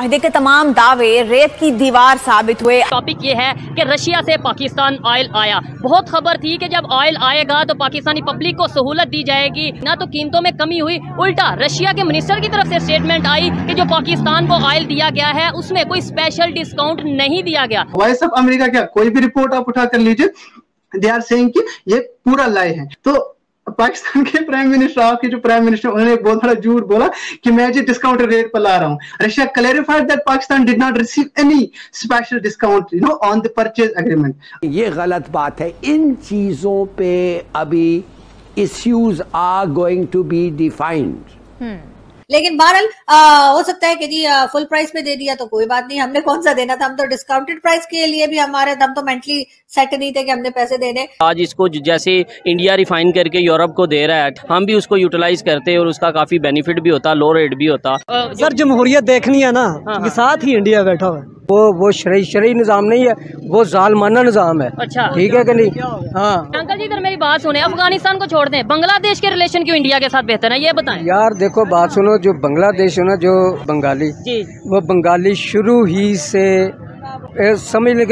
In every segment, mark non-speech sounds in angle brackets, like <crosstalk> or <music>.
माहिदे के तमाम दावे रेत की दीवार साबित हुए। टॉपिक ये है कि रशिया से पाकिस्तान ऑयल आया। बहुत खबर थी कि जब ऑयल आएगा तो पाकिस्तानी पब्लिक को सहूलत दी जाएगी। ना तो कीमतों में कमी हुई उल्टा रशिया के मिनिस्टर की तरफ़ से स्टेटमेंट आई कि जो पाकिस्तान को ऑयल दिया गया है उसमें कोई स्पेशल डिस्काउंट नहीं दिया गया। वॉइस ऑफ़ अमेरिका क्या कोई भी रिपोर्ट आप उठा कर लीजिए। दे आर सेइंग कि ये पूरा लाई है। तो पाकिस्तान के प्राइम मिनिस्टर आपके जो प्राइम मिनिस्टर उन्होंने बहुत बड़ा झूठ बोला कि मैं जी डिस्काउंट रेट पर ला रहा हूँ। Russia clarified that Pakistan did not receive any special discount you know on the purchase agreement ये गलत बात है। इन चीज़ों पे अभी issues are going to be defined लेकिन बहरहाल हो सकता है कि जी फुल प्राइस पे दे दिया तो कोई बात नहीं हमने कौन सा देना था? हम तो डिस्काउंटेड प्राइस के लिए भी हमारे हम तो मेंटली सेट नहीं थे कि हमने पैसे देने। आज इसको जैसे इंडिया रिफाइन करके यूरोप को दे रहा है हम भी उसको यूटिलाइज करते और उसका काफ़ी बेनिफिट भी होता लो रेट भी होता। सर जमहूरियत देखनी है ना हाँ, साथ ही इंडिया बैठा हुआ है। वो वो शरई शरई निज़ाम नहीं है वो जालमाना निज़ाम है। अच्छा। ठीक है कि नहीं? हाँ जी इधर मेरी बात सुने अफ़गानिस्तान को छोड़ दें। बांग्लादेश के रिलेशन क्यों इंडिया के साथ बेहतर है? ये बताएँ। यार देखो बात सुनो जो बांग्लादेश है ना जो बंगाली जी। वो बंगाली शुरू ही से समझ लें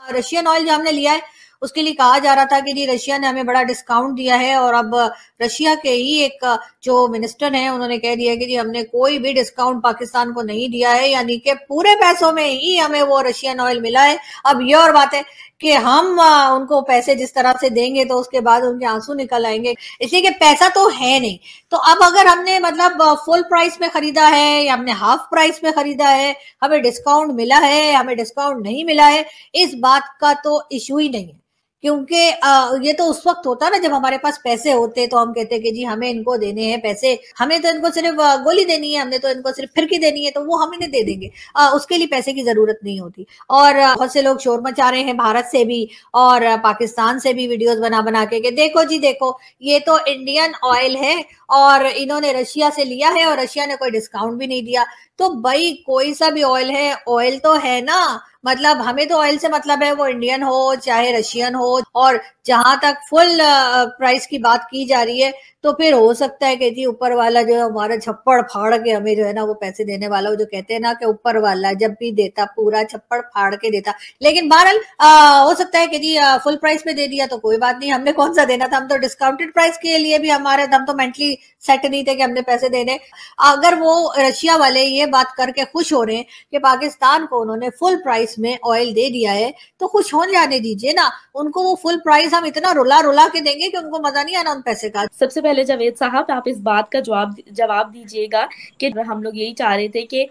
रशियन ऑयल जो हमने लिया है उसके लिए कहा जा रहा था कि जी रशिया ने हमें बड़ा डिस्काउंट दिया है और अब रशिया के ही एक, जो मिनिस्टर हैं, उन्होंने कह दिया कि जी हमने कोई भी डिस्काउंट पाकिस्तान को नहीं दिया है, यानी कि पूरे पैसों में ही हमें वो रशियन ऑयल मिला है। अब ये और बात है कि हम उनको पैसे जिस तरह से देंगे तो उसके बाद उनके आँसू निकल आएँगे। इसलिए कि पैसा तो है नहीं। तो अब अगर हमने मतलब फुल प्राइस में खरीदा है या हमने हाफ़ प्राइस में खरीदा है, हमें डिस्काउंट मिला है हमें डिस्काउंट नहीं मिला है, इस बात का तो इशू ही नहीं है। क्योंकि ये तो उस वक्त होता ना जब हमारे पास पैसे होते तो हम कहते कि जी हमें इनको देने हैं पैसे, हमें तो इनको सिर्फ़ गोली देनी है, हमने तो इनको सिर्फ़ फिरकी देनी है तो वो हम इन्हें दे देंगे। उसके लिए पैसे की ज़रूरत नहीं होती। और बहुत से लोग शोर मचा रहे हैं भारत से भी और पाकिस्तान से भी वीडियोज़ बना बना कि देखो जी देखो, ये तो इंडियन ऑयल है और इन्होंने रशिया से लिया है और रशिया ने कोई डिस्काउंट भी नहीं दिया। तो भाई कोई सा भी ऑयल है, ऑयल तो है ना। मतलब हमें तो ऑयल से मतलब है, वो इंडियन हो, चाहे रशियन हो, और जहाँ तक फुल प्राइस की बात की जा रही है तो फिर हो सकता है कि जी ऊपर वाला जो है, हमारा छप्पड़ फाड़ के हमें जो है ना वो पैसे देने वाला वो जो कहते हैं ना कि ऊपर वाला जब भी देता, पूरा छप्पड़ फाड़ के देता। लेकिन बहरहाल हो सकता है कि जी फुल प्राइस पे दे दिया तो कोई बात नहीं, हमने कौन सा देना था? हम तो डिस्काउंटेड प्राइस के लिए भी हमारे, हम तो मेंटली सेट नहीं थे कि हमने पैसे देने। अगर वो रशिया वाले ये बात करके खुश हो रहे हैं कि पाकिस्तान को उन्होंने फुल प्राइस में ऑयल दे दिया है तो खुश हो जाने दीजिए ना। उनको वो फुल प्राइस हम इतना रुला रुला के देंगे कि उनको मज़ा नहीं आना उन पैसे का। सबसे पहले जावेद साहब, आप इस बात का जवाब जवाब दीजिएगा कि हम लोग यही चाह रहे थे कि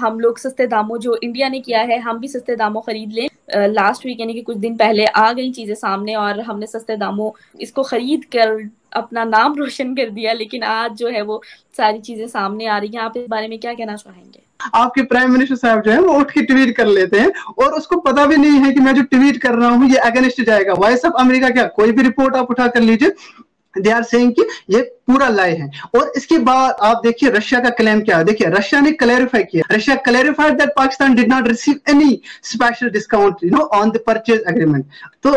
हम लोग सस्ते दामों, जो इंडिया ने किया है, हम भी सस्ते दामों खरीद लें। लास्ट वीक यानी कि कुछ दिन पहले आ गई चीज़ें सामने और हमने सस्ते दामों इसको खरीद कर अपना नाम रोशन कर दिया, लेकिन आज जो है वो सारी चीज़ें सामने आ रही हैं। आप इस बारे में क्या कहना चाहेंगे? आपके प्राइम मिनिस्टर साहब जो है वो उठ के ट्वीट कर लेते हैं और उसको पता भी नहीं है कि मैं जो ट्वीट कर रहा हूँ, ये अगेंस्ट जाएगा। वॉइस ऑफ़ अमेरिका क्या? कोई भी रिपोर्ट आप उठा कर लीजिए। दे आर सेइंग कि ये पूरा लाई है। और इसके बाद आप देखिए रशिया का क्लेम क्या है? देखिए रशिया ने क्लैरिफाई किया। Russia clarified that Pakistan did not receive any special discount you know on the purchase agreement तो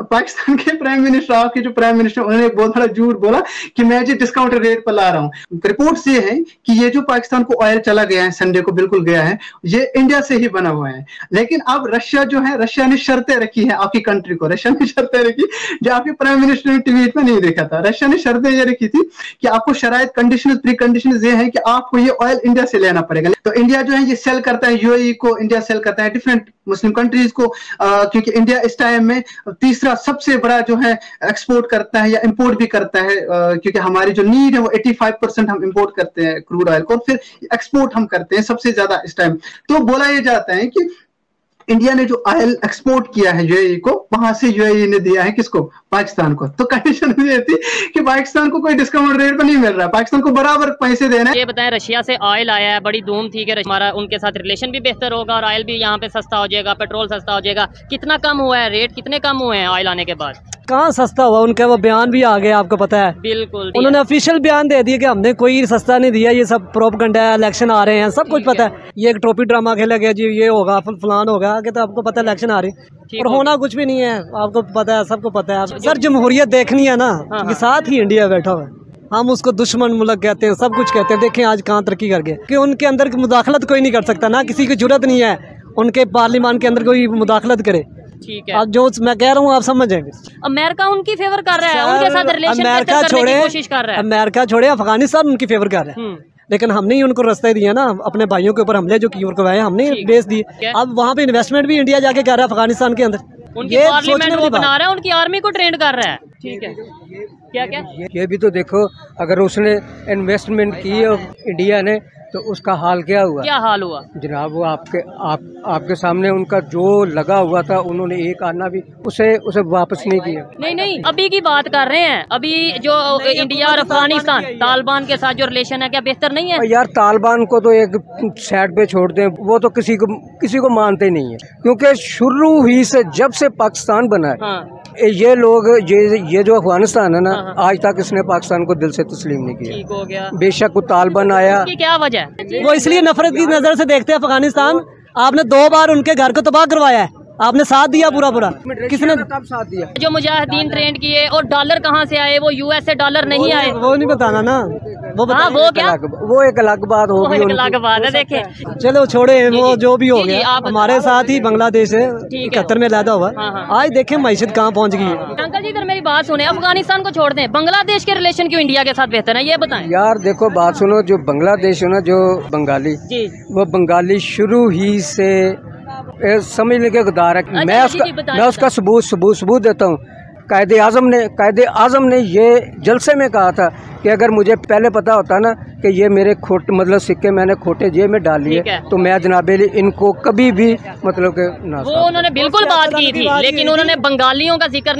पाकिस्तान के प्राइम मिनिस्टर आपके जो प्राइम मिनिस्टर उन्होंने बहुत बड़ा झूठ बोला कि मैं जी डिस्काउंट रेट पर ला रहा हूँ। रिपोर्ट ये है कि ये जो पाकिस्तान को ऑयल चला गया है संडे को बिल्कुल गया है, ये इंडिया से ही बना हुआ है। लेकिन अब रशिया जो है रशिया ने शर्तें रखी है आपकी कंट्री को। रशिया ने शर्तें रखी जो आपके प्राइम मिनिस्टर ने ट्वीट में नहीं देखा था। रशिया ने शर्तें ये रखी थी कि आपको शरायत कंडीशन प्री कंडीशन ये है कि आपको ये ऑयल इंडिया से लेना पड़ेगा। तो इंडिया जो है, ये सेल करता है यूएई को इंडिया सेल करता है डिफरेंट मुस्लिम कंट्रीज़ को क्योंकि इंडिया इस टाइम में तीसरा सबसे बड़ा जो है एक्सपोर्ट करता है या इंपोर्ट भी करता है क्योंकि हमारी जो नीड है वो 85 परसेंट हम इंपोर्ट करते हैं क्रूड ऑयल को और फिर एक्सपोर्ट हम करते हैं सबसे ज़्यादा इस टाइम तो बोला यह जाता है कि इंडिया ने जो ऑयल एक्सपोर्ट किया है यूएई को वहाँ से यूएई ने दिया है किसको? पाकिस्तान को। तो कंडीशन <laughs> ये थी कि पाकिस्तान को कोई डिस्काउंट रेट पर नहीं मिल रहा। पाकिस्तान को बराबर पैसे देना। है ये बताएँ रशिया से ऑयल आया है बड़ी धूम थी कि हमारा उनके साथ रिलेशन भी बेहतर होगा और ऑयल भी यहाँ पे सस्ता हो जाएगा पेट्रोल सस्ता हो जाएगा। कितना कम हुआ है? रेट कितने कम हुए हैं ऑयल आने के बाद? कहाँ सस्ता हुआ? उनका वो बयान भी आ गया आपको पता है। बिल्कुल उन्होंने ऑफिशियल बयान दे दिया कि हमने कोई सस्ता नहीं दिया ये सब प्रोपगंडा है इलेक्शन आ रहे हैं सब कुछ पता है। ये एक ट्रॉफी ड्रामा खेला गया जी ये होगा फलान होगा। आगे तो आपको पता है इलेक्शन आ रही। है और होना कुछ भी नहीं है आपको पता है सबको पता है। सर जमहूरियत देखनी है ना हाँ, कि साथ ही इंडिया बैठा हुआ है। हम उसको दुश्मन मुल्क कहते हैं सब कुछ कहते हैं। देखें आज कहाँ तरक्की कर गए कि उनके अंदर की मुदाखलत कोई नहीं कर सकता ना किसी की ज़रूरत नहीं है। उनके पार्लियामान के अंदर कोई मुदाखलत करे। ठीक है। अब जो मैं कह रहा हूँ आप समझ। जाएँगे अमेरिका उनकी फेवर कर रहा है उनके साथ रिलेशन अमेरिका छोड़े। कोशिश कर रहा है। अमेरिका छोड़े अफ़गानिस्तान उनकी फेवर कर रहा है। हम्म, लेकिन हमने ही उनको रस्ते दिए ना अपने भाइयों के ऊपर हमले जो की किए करवाए हमने। बेच दिए। अब वहाँ पे इन्वेस्टमेंट भी इंडिया जाके कर रहा है अफ़गानिस्तान के अंदर। उनकी ये पार्लियामेंट को वो बना रहा है उनकी आर्मी को ट्रेंड कर रहा है। ठीक है। क्या क्या ये भी तो देखो अगर उसने इन्वेस्टमेंट की और इंडिया ने तो उसका हाल क्या हुआ? क्या हाल हुआ? जनाब वो आपके आप आपके सामने उनका जो लगा हुआ था उन्होंने एक आना भी उसे उसे वापस नहीं किया। नहीं नहीं अभी की बात कर रहे हैं। अभी जो इंडिया और अफ़गानिस्तान तालिबान के साथ जो रिलेशन है क्या बेहतर नहीं है? यार तालिबान को तो एक साइड पे छोड़ दें वो तो किसी को किसी को मानते नहीं है। क्योंकि शुरू ही से जब से पाकिस्तान बना है हाँ। ये लोग ये ये जो अफ़गानिस्तान है ना हाँ, हाँ। आज तक इसने पाकिस्तान को दिल से तस्लीम नहीं किया। ठीक हो गया। बेशक को तालिबान आया। क्या वजह वो इसलिए नफरत की नज़र से देखते हैं अफ़गानिस्तान। आपने दो बार उनके घर को तबाह करवाया है। आपने साथ दिया पूरा पूरा। किसने कब साथ दिया। जो मुजाहिदीन ट्रेंड किए और डॉलर कहाँ से आए? वो यूएस से डॉलर नहीं आए। वो नहीं बताना ना। वो हाँ, वो क्या? वो एक अलग बात होगी एक अलग बात है देखें चलो छोड़े वो जो। भी हो गया। आप- हमारे साथ ही बांग्लादेश है इकहत्तर में लैदा हुआ। हाँ, हाँ। आज देखे मीशत कहाँ पहुँच गई। है अंकल जी इधर मेरी बात सुने। अफ़गानिस्तान को छोड़ दें। बांग्लादेश के रिलेशन क्यों इंडिया के साथ बेहतर है ये बताएँ। यार देखो बात सुनो जो बांग्लादेश है ना जो बंगाली जी। वो बंगाली शुरू ही से समझने के गदार है अच्छा, मैं उसका मैं उसका सबूत सबूत सबूत देता हूँ। कायद आज़म ने कायद आज़म ने ये जलसे में कहा था कि अगर मुझे पहले पता होता ना कि ये मेरे खोट मतलब सिक्के मैंने खोटे जेब में डाल लिए तो मैं जनाबे इनको कभी भी मतलब के ना वो उन्होंने बिल्कुल बात की थी लेकिन उन्होंने बंगालियों का ज़िक्र